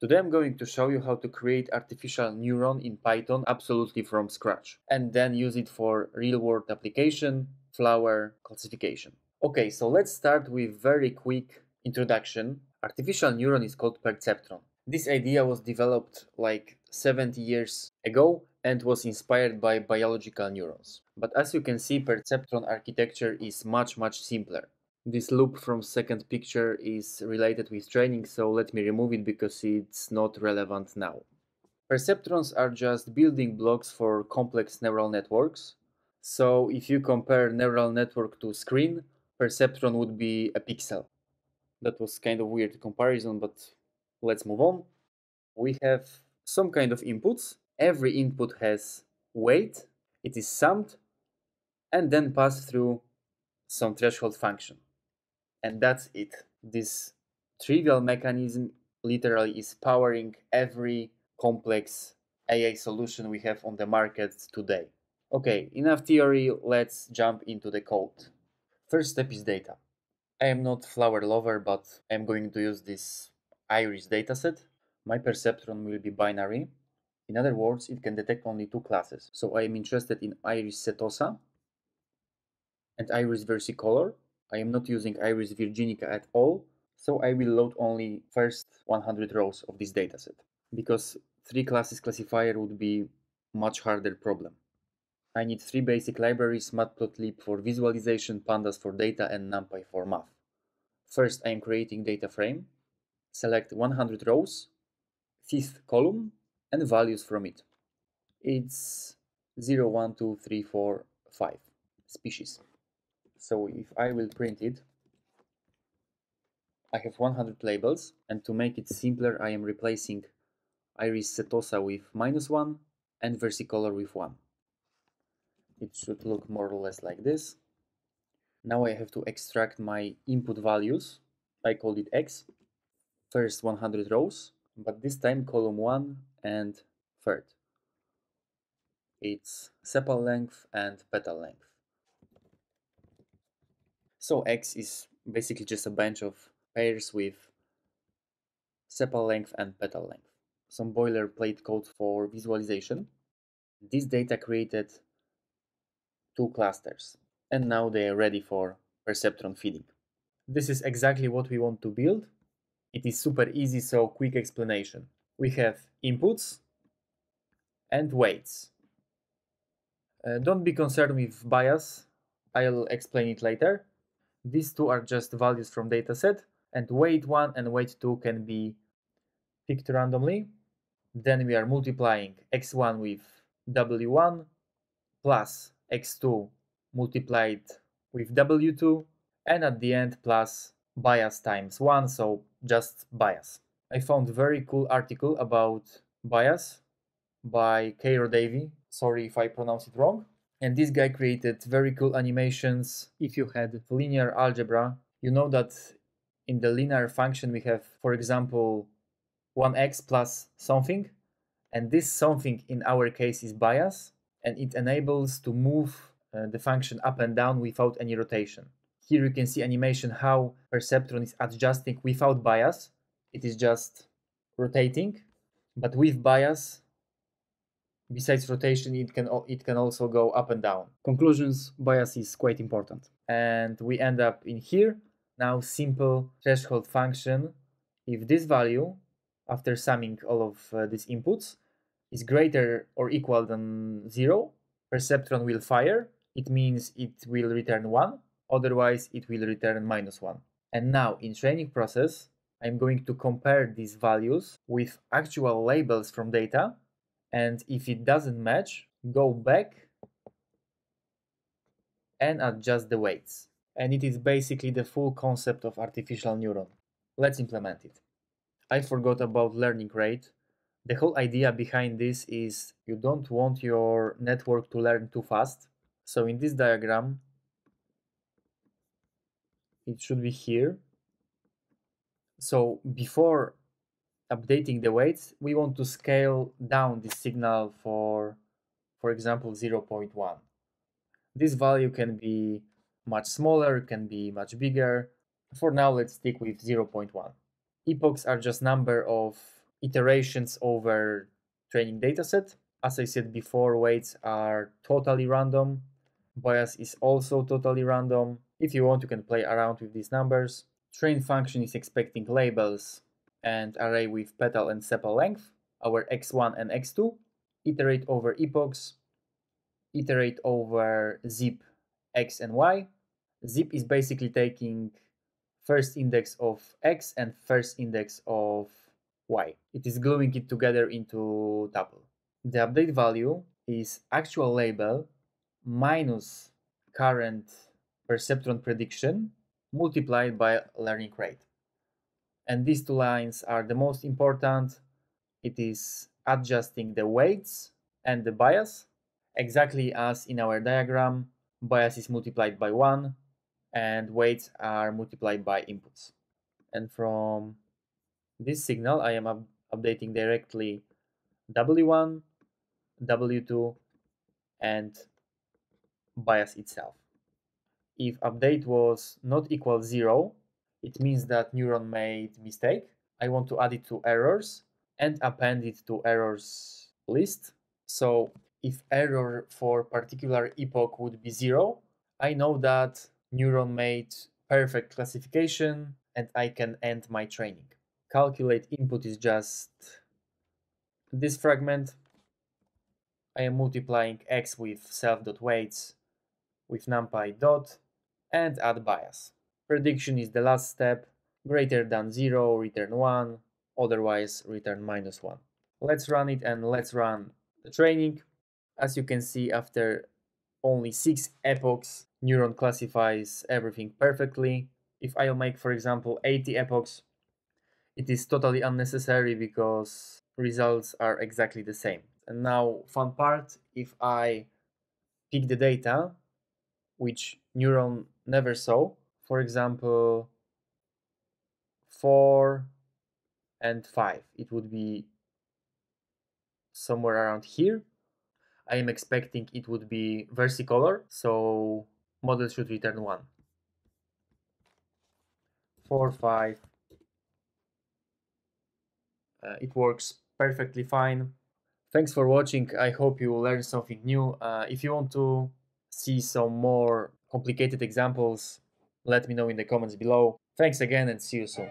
Today I'm going to show you how to create artificial neuron in Python absolutely from scratch and then use it for real-world application, flower classification. Okay, so let's start with very quick introduction. Artificial neuron is called perceptron. This idea was developed like 70 years ago and was inspired by biological neurons. But as you can see, perceptron architecture is much much simpler. This loop from second picture is related with training, so let me remove it because it's not relevant now. Perceptrons are just building blocks for complex neural networks. So if you compare neural network to screen, perceptron would be a pixel. That was kind of weird comparison, but let's move on. We have some kind of inputs. Every input has weight, it is summed, and then passed through some threshold function and that's it. This trivial mechanism literally is powering every complex AI solution we have on the market today. Okay, enough theory, let's jump into the code. First step is data. I am not flower lover, but I'm going to use this iris dataset. My perceptron will be binary. In other words, it can detect only two classes. So I am interested in iris setosa and iris versicolor I am not using Iris Virginica at all, so I will load only first 100 rows of this dataset, because three classes classifier would be much harder problem. I need three basic libraries, matplotlib for visualization, pandas for data, and numpy for math. First, I am creating data frame. Select 100 rows, fifth column, and values from it. It's 0, 1, 2, 3, 4, 5 species. So if I will print it, I have 100 labels and to make it simpler I am replacing iris setosa with minus 1 and versicolor with 1. It should look more or less like this. Now I have to extract my input values. I called it x. First 100 rows, but this time column 1 and third. It's sepal length and petal length. So X is basically just a bunch of pairs with sepal length and petal length. Some boilerplate code for visualization. This data created two clusters and now they are ready for perceptron feeding. This is exactly what we want to build. It is super easy, so quick explanation. We have inputs and weights. Uh, don't be concerned with bias, I'll explain it later. These two are just values from dataset and weight 1 and weight 2 can be picked randomly. Then we are multiplying x1 with w1 plus x2 multiplied with w2 and at the end plus bias times 1, so just bias. I found very cool article about bias by Keiro Davey. Sorry if I pronounce it wrong. And this guy created very cool animations. If you had linear algebra, you know that in the linear function we have, for example, 1x plus something. And this something in our case is bias. And it enables to move uh, the function up and down without any rotation. Here you can see animation how perceptron is adjusting without bias. It is just rotating. But with bias, besides rotation it can it can also go up and down. Conclusions bias is quite important. And we end up in here. Now simple threshold function. If this value after summing all of uh, these inputs is greater or equal than zero perceptron will fire. It means it will return one. Otherwise it will return minus one. And now in training process i'm going to compare these values with actual labels from data and if it doesn't match go back and adjust the weights. And it is basically the full concept of artificial neuron. Let's implement it. I forgot about learning rate. The whole idea behind this is you don't want your network to learn too fast. So in this diagram it should be here. So before updating the weights, we want to scale down the signal for, for example, 0.1. This value can be much smaller, can be much bigger. For now, let's stick with 0.1. Epochs are just number of iterations over training dataset. As I said before, weights are totally random. Bias is also totally random. If you want, you can play around with these numbers. Train function is expecting labels and array with petal and sepal length, our x1 and x2. Iterate over epochs, iterate over zip x and y. Zip is basically taking first index of x and first index of y. It is gluing it together into tuple. The update value is actual label minus current perceptron prediction multiplied by learning rate. And these two lines are the most important. It is adjusting the weights and the bias, exactly as in our diagram, bias is multiplied by 1 and weights are multiplied by inputs. And from this signal, I am up updating directly W1, W2, and bias itself. If update was not equal 0, it means that neuron made mistake. I want to add it to errors and append it to errors list. So if error for particular epoch would be 0, I know that neuron made perfect classification and I can end my training. Calculate input is just this fragment. I am multiplying x with self.weights with numpy dot and add bias. Prediction is the last step. Greater than 0, return 1, otherwise return minus 1. Let's run it and let's run the training. As you can see, after only 6 epochs, neuron classifies everything perfectly. If I'll make, for example, 80 epochs, it is totally unnecessary because results are exactly the same. And now, fun part, if I pick the data, which neuron never saw, for example, 4 and 5, it would be somewhere around here. I am expecting it would be versicolor, so model should return 1. 4, 5. Uh, it works perfectly fine. Thanks for watching. I hope you learned something new. Uh, if you want to see some more complicated examples, let me know in the comments below. Thanks again and see you soon.